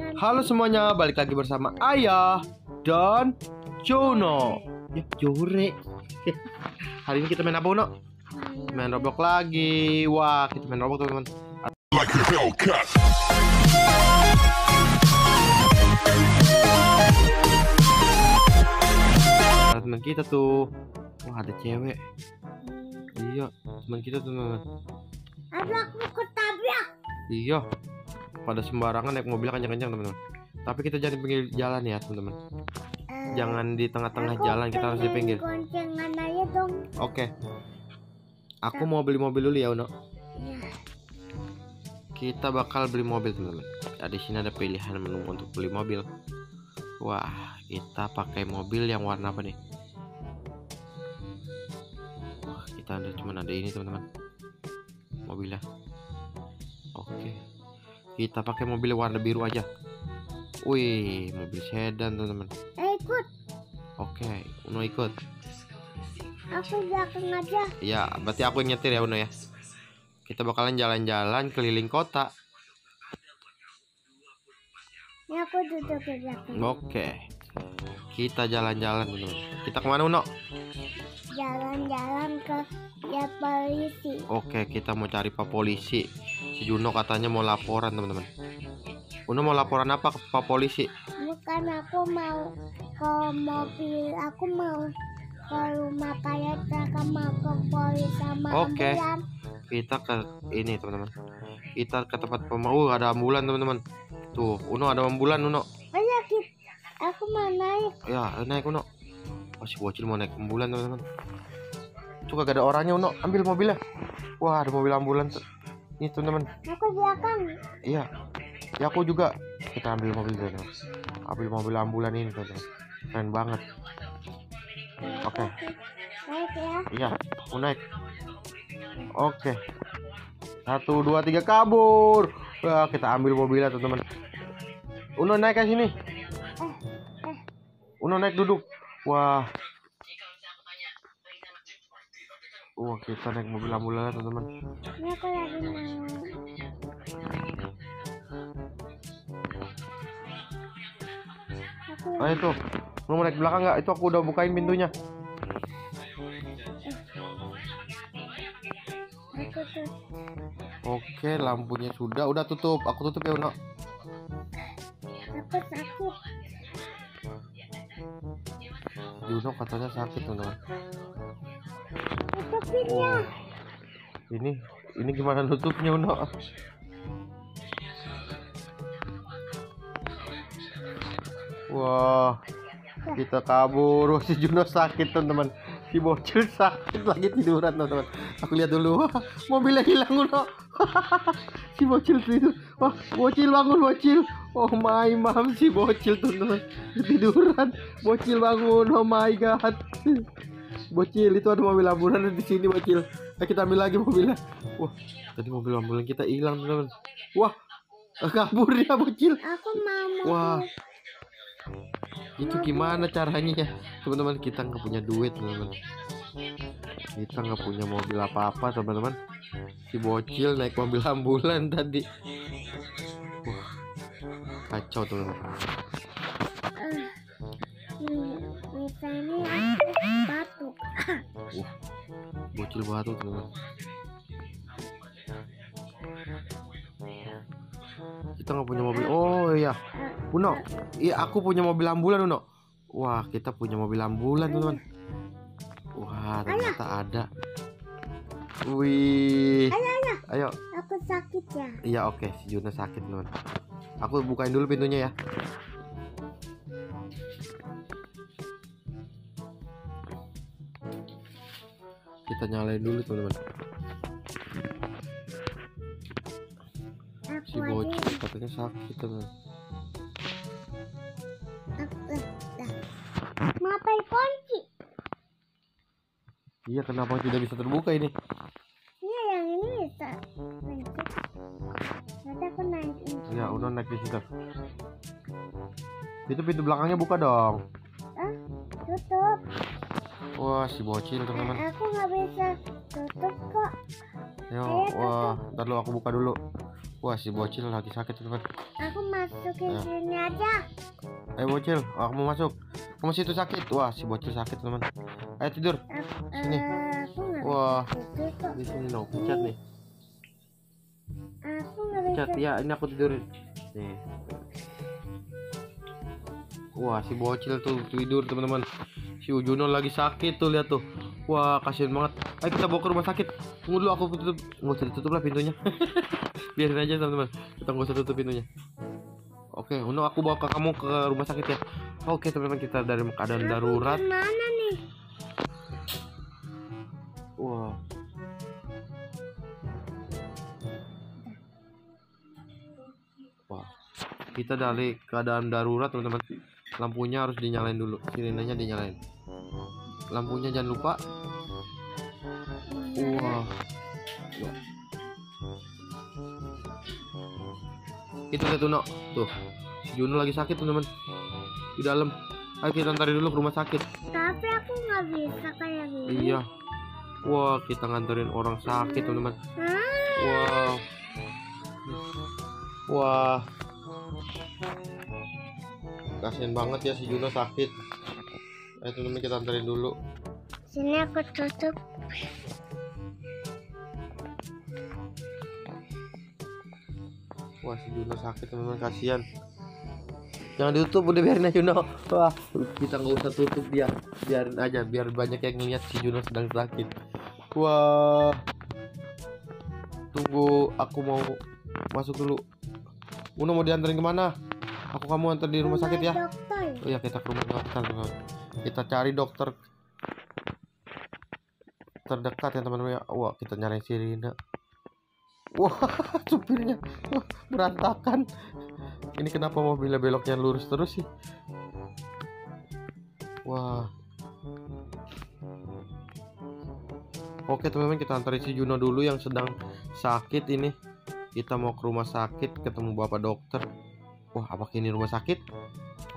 Halo semuanya, balik lagi bersama Ayah dan Jono. Ya, Jore. Hari ini kita main apa, Uno? Main Roblox lagi. Wah, kita main Roblox, teman-teman. like teman kita tuh. Wah, ada cewek. Iya, teman kita tuh, teman. Aduh aku ketabrak. Iya. Pada sembarangan naik mobil kencang-kencang, teman-teman. Tapi kita jangan di pinggir jalan ya, teman-teman. Eh, Jangan di tengah-tengah jalan, kita harus di pinggir. Oke. Aku mau beli mobil dulu ya, Uno. Ya. Kita bakal beli mobil, teman-teman. Ya, di sini ada pilihan menu untuk beli mobil. Wah, kita pakai mobil yang warna apa nih? Wah, kita ada cuman ada ini, teman-teman. Mobilnya. Oke. Kita pakai mobil warna biru aja. Wih, mobil sedan, teman-teman. Eh ikut. Oke, Uno ikut. Aku belakang aja. Ya, berarti aku yang nyetir ya Uno ya. Kita bakalan jalan-jalan keliling kota. Ini aku duduk di belakang. Oke. Kita jalan-jalan teman-teman. Kita ke mana Uno? Jalan-jalan ke ya polisi. Oke, kita mau cari Pak Polisi. Si Juno katanya mau laporan teman-teman. Uno mau laporan apa ke Pak Polisi? Bukan aku mau ke mobil. Aku mau ke rumah Yatra mau ke polisi sama Oke. ambulan. Kita ke ini teman-teman. Kita ke tempat pemau ada ambulan teman-teman. Tuh, Uno ada ambulan Uno. Oh ya Kit. Aku mau naik. Ya, naik Uno. Si bocil mau naik ambulan teman-teman. Tuh kagak ada orangnya Uno. Ambil mobilnya. Wah, ada mobil ambulan tuh. Ini teman-teman. Aku belakang. Iya. Ya aku juga. Kita ambil mobil teman. Ambil mobil ambulan ini teman-teman. Keren banget. Oke. Naik ya. Iya, aku naik. Oke. Satu, dua, tiga, kabur. Wah, kita ambil mobilnya teman-teman. Uno naik ke sini. Uno naik duduk. Wah. Wah, kita naik mobil ambulan teman-teman. Ini aku lagi mau. Ayo tuh. Lu mau naik belakang nggak? Itu aku udah bukain pintunya. Oke, lampunya sudah. Udah tutup. Aku tutup ya, Uno. aku. Juno katanya sakit, teman-teman. Wah. Ini ini gimana nutupnya, Uno? Wah. Kita kabur. Wah, si Juno sakit, teman-teman. Si bocil sakit lagi tiduran, teman-teman. Aku lihat dulu. Wah, mobilnya hilang, Uno. si bocil tidur. Wah, bocil bangun, bocil. Oh my mam si bocil teman-teman. Tiduran bocil bangun. Oh my god. Bocil itu ada mobil ambulan di sini bocil. Eh, kita ambil lagi mobilnya. Wah tadi mobil ambulan kita hilang teman-teman. Wah kabur ya bocil. Aku mau Wah. itu gimana caranya ya? Teman-teman kita nggak punya duit teman-teman. Kita nggak punya mobil apa-apa teman-teman. Si bocil naik mobil ambulan tadi kacau Eh, nih, misalnya aku batuk. bocil batu teman-teman kita nggak punya mobil. Oh iya. Uno iya aku punya mobil ambulan Uno. Wah kita punya mobil ambulan teman-teman. Wah ternyata ada. Wih. ayo. Aku sakit ya. iya oke. Si Juna sakit teman aku bukain dulu pintunya ya. Kita nyalain dulu teman-teman. Si bocil katanya sakit teman kunci? iya kenapa tidak bisa terbuka ini ya udah naik di situ itu pintu belakangnya buka dong Ah, tutup. wah si bocil teman-teman Eh, Aku nggak bisa tutup kok. Yo, Ayo, wah, ntar dulu aku buka dulu. Wah, si bocil lagi sakit teman. Aku masukin Nah. sini aja. Ayo bocil, oh, kamu masuk. Kamu situ sakit. Wah, si bocil sakit teman. Ayo tidur. Aku, Sini. eh, aku Wah, di sini no, pencet nih. Bisa. Pencet ya, ini aku tidurin. Nih. Wah, si bocil tuh tidur teman-teman. Si Ujuno lagi sakit tuh lihat tuh. Wah, kasihan banget. Ayo kita bawa ke rumah sakit. Tunggu dulu aku tutup. Nggak usah ditutup lah pintunya. Biarin aja teman-teman. Kita nggak usah tutup pintunya. Oke, Uno aku bawa ke kamu ke rumah sakit ya. Oke teman-teman kita dari keadaan darurat. Wah. Kita dari keadaan darurat teman-teman. Lampunya harus dinyalain dulu. Sirenenya dinyalain. Lampunya jangan lupa. Wah. Wah. Itu lihat tuh, No. Tuh. Si Juno lagi sakit, teman-teman. Di dalam. Ayo kita antarin dulu ke rumah sakit. Tapi aku nggak bisa kayak gini. Iya. Wah, kita nganterin orang sakit, teman-teman. Hah? Wow. Wah. Kasian banget ya si Juno sakit. Ayo teman-teman kita anterin dulu. Sini aku tutup. Wah, si Juno sakit teman-teman kasihan. Jangan ditutup udah biarin aja Juno. Wah, kita nggak usah tutup dia. Biarin aja biar banyak yang ngeliat si Juno sedang sakit. Wah. Tunggu, aku mau masuk dulu. Uno mau dianterin ke mana? Aku kamu antar di rumah sakit ya. Dokter. Oh iya kita ke rumah dokter. Kita cari dokter terdekat ya teman-teman ya. Wah kita nyari sirine. Wah supirnya Wah, berantakan. Ini kenapa mobilnya beloknya lurus terus sih? Wah. Oke teman-teman kita antarin si Juno dulu yang sedang sakit ini. Kita mau ke rumah sakit ketemu bapak dokter. Wah apakah ini rumah sakit?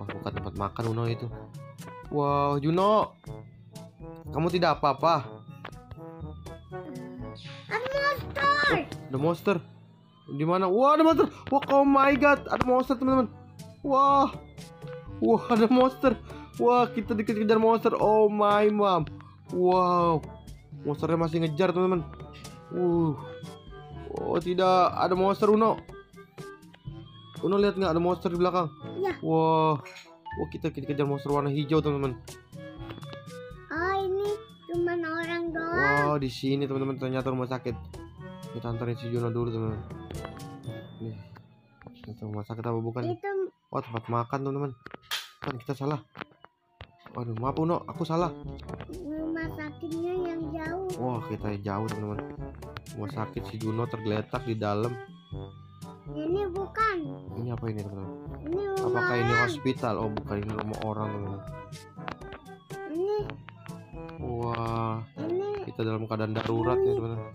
Oh, bukan tempat makan Uno itu. Wow, Juno. Kamu tidak apa-apa. Ada monster. Ada monster. Di mana? Wah, ada monster. Wah, oh my god, ada monster, teman-teman. Wah. Wah, ada monster. Wah, kita dikejar monster. Oh my mom. Wow. Monsternya masih ngejar, teman-teman. Uh. Oh, tidak ada monster Uno. Uno lihat nggak ada monster di belakang? Iya. Wah. Wah, kita dikejar monster warna hijau, teman-teman. Oh ini cuma orang doang. Wow, di sini teman-teman ternyata rumah sakit. Kita antarin si Juno dulu teman-teman. Nih, itu rumah sakit apa bukan? Itu Oh tempat makan teman-teman. Kan kita salah. Waduh, maaf Uno, aku salah. rumah sakitnya yang jauh. Wah, kita jauh teman-teman. Rumah sakit si Juno tergeletak di dalam. Ini bukan. Ini apa ini teman-teman? Ini rumah Apakah ini hospital? Oh, bukan ini rumah orang teman-teman. Ini Wah, ini kita dalam keadaan darurat nih teman-teman.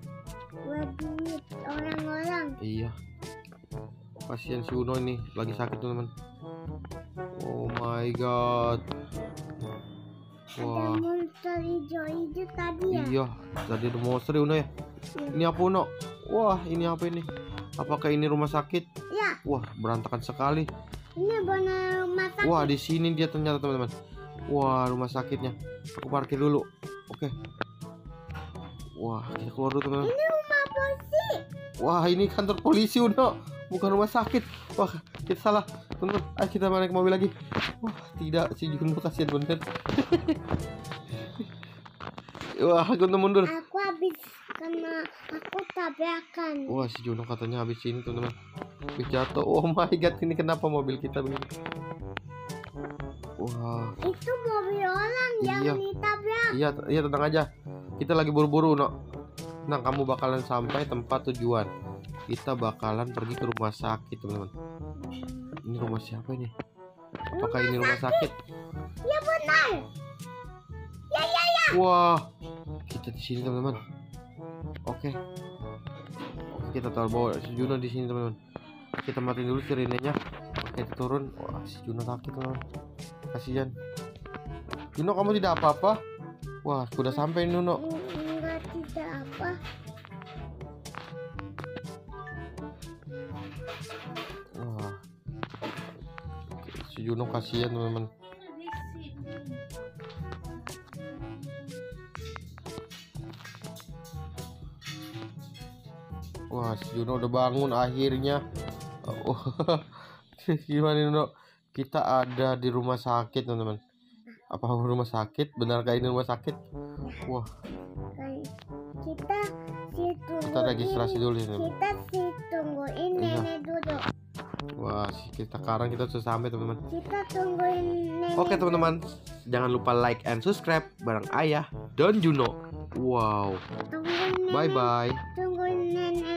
buat duit orang-orang. Iya. Kasihan si Uno ini lagi sakit teman-teman. Oh my god. Ada Wah, monster hijau-hijau tadi ya. iya. Tadi ada monster ya Uno ya. Ini apa Uno? Wah, ini apa ini? Apakah ini rumah sakit? Ya, Wah, berantakan sekali. ini benar rumah sakit. Wah, di sini dia ternyata teman-teman. Wah, rumah sakitnya. Aku parkir dulu. Oke. Wah, kita keluar dulu teman-teman. Ini rumah polisi. Wah, ini kantor polisi Uno, bukan rumah sakit. Wah, kita salah. Teman-teman, ayo kita naik mobil lagi. Wah, tidak si Juno kasihan bener. Wah, guntur mundur. Aku habis kena aku tabrakan. Wah, si Juno katanya habis ini teman-teman. Habis jatuh. Oh my god, ini kenapa mobil kita begini? Wah, Itu mobil orang yang Iya. ditabrak. iya, iya tenang aja. Kita lagi buru-buru, Uno. Nah, kamu bakalan sampai tempat tujuan. Kita bakalan pergi ke rumah sakit, teman-teman. Ini rumah siapa ini? Apakah ini rumah sakit? Ya benar. Ya ya ya. Wah, kita di sini teman-teman oke. Kita taruh bawa si Juno di sini teman-teman. Kita matiin dulu sirinenya oke okay, turun. Wah si Juno sakit teman kasihan. Juno kamu tidak apa-apa? Wah sudah sampai nuno. enggak tidak apa. Wah. Si Juno kasihan teman-teman. Wah, si Juno udah bangun akhirnya. Oh, gimana Juno? Kita ada di rumah sakit, teman-teman. Apa rumah sakit? Benarkah ini rumah sakit? Wah, kita si tungguin kita registrasi dulu ini. kita si tungguin Iya. nenek dulu Wah, kita sekarang kita sudah sampai, teman-teman. kita tungguin nenek Oke, teman-teman. Jangan lupa like and subscribe bareng Ayah dan Juno. Wow. tungguin nenek Bye bye. tungguin nenek